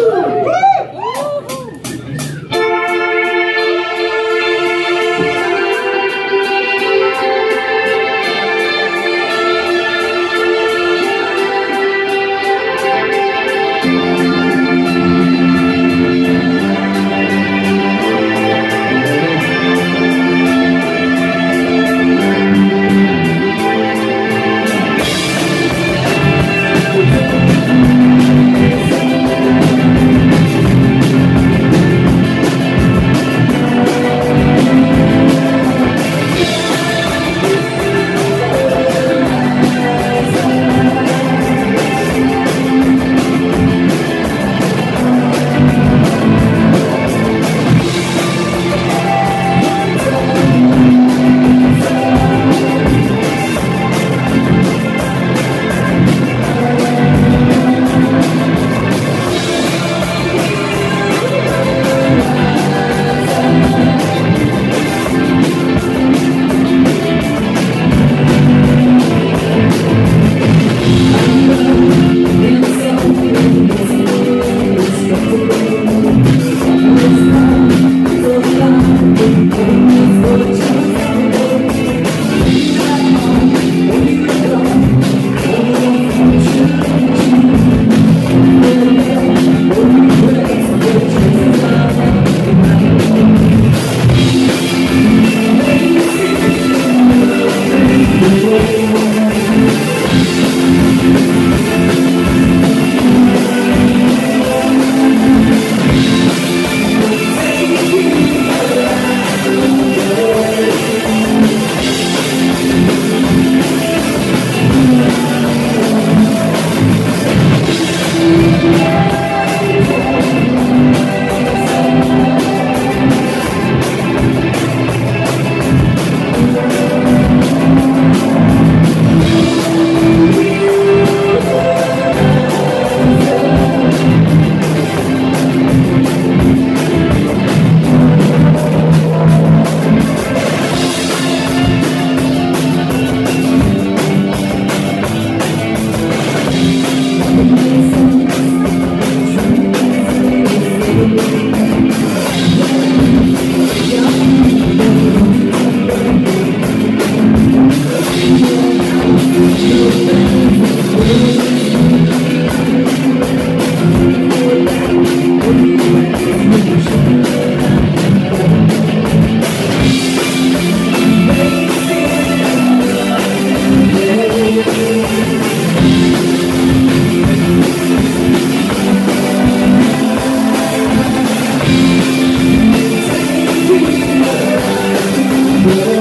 Woo! Yeah.